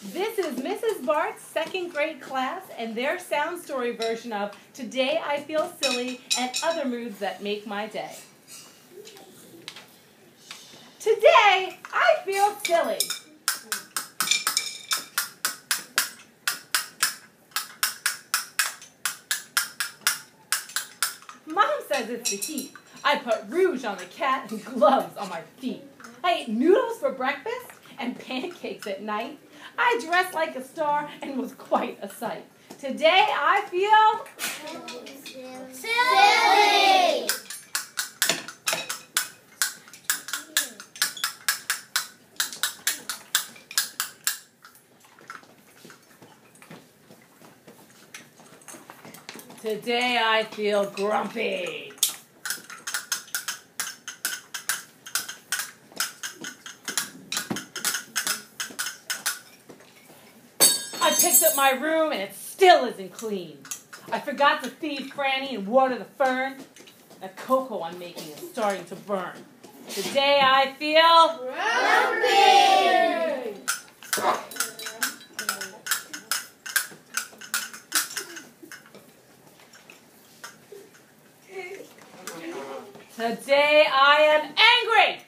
This is Mrs. Bartz second grade class and their sound story version of Today I Feel Silly and Other Moods That Make My Day. Today I feel silly. Mom says it's the heat. I put rouge on the cat and gloves on my feet. I ate noodles for breakfast and pancakes at night. I dressed like a star and was quite a sight. Today I feel Silly! silly. today I feel grumpy. Picked up my room and it still isn't clean. I forgot to feed Franny and water the fern. The cocoa I'm making is starting to burn. Today I feel Grumpy! Today I am angry.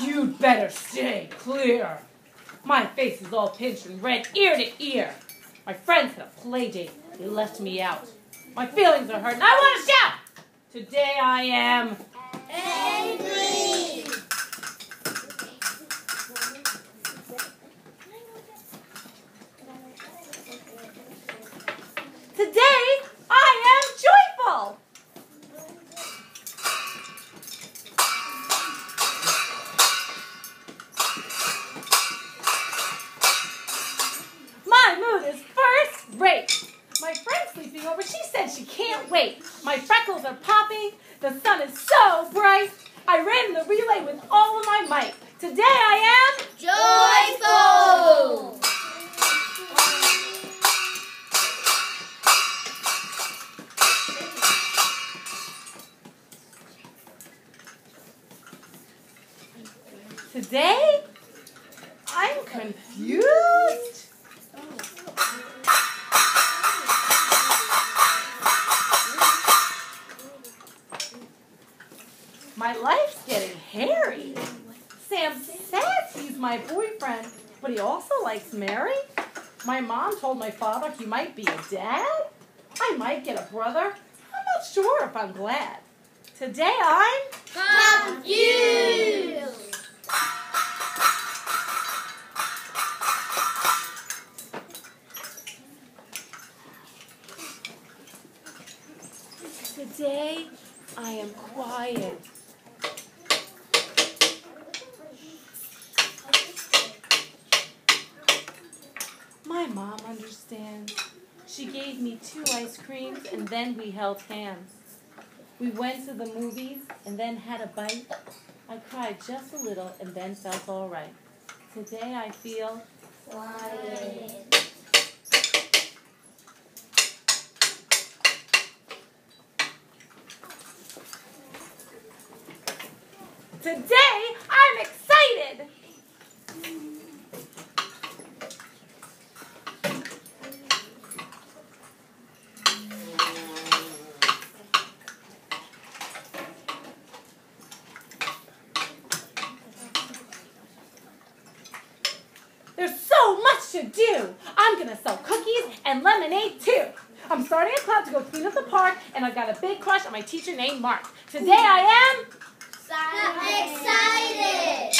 You'd better stay clear. My face is all pinched and red ear to ear. My friends had a play date. They left me out. My feelings are hurt and I want to shout. Today I am Angry! Over. She said she can't wait. My freckles are popping. The sun is so bright. I ran the relay with all of my might. Today I am Joyful! Today, I'm confused. My boyfriend, but he also likes Mary. My mom told my father he might be a dad. I might get a brother. I'm not sure if I'm glad. Today I'm Confused! Today, I am quiet. My mom understands. She gave me two ice creams and then we held hands. We went to the movies and then had a bite. I cried just a little and then felt all right. Today I feel Quiet. Today I'm excited. There's to do. I'm gonna sell cookies and lemonade too. I'm starting a club to go clean up the park, and I've got a big crush on my teacher named Mark. Today I am Excited!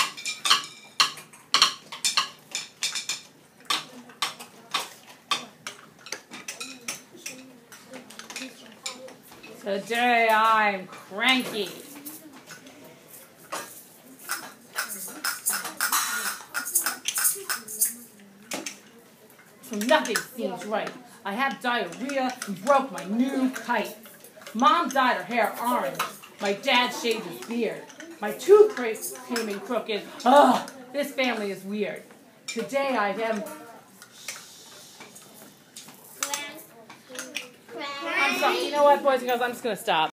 Today I'm cranky. So nothing seems right. I have diarrhea and broke my new kite. Mom dyed her hair orange. My dad shaved his beard. My toothpaste came in crooked. Ugh, this family is weird. Today I am. I'm sorry. You know what, boys and girls? I'm just gonna stop.